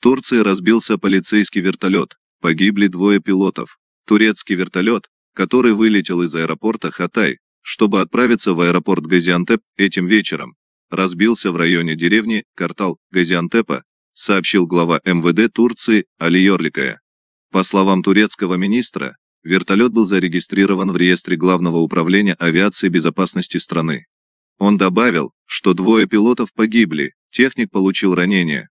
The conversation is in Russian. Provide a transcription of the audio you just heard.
В Турции разбился полицейский вертолет, погибли двое пилотов. Турецкий вертолет, который вылетел из аэропорта Хатай, чтобы отправиться в аэропорт Газиантеп этим вечером, разбился в районе деревни Картал Газиантепа, сообщил глава МВД Турции Али Йорликая. По словам турецкого министра, вертолет был зарегистрирован в реестре Главного управления авиации безопасности страны. Он добавил, что двое пилотов погибли, техник получил ранения,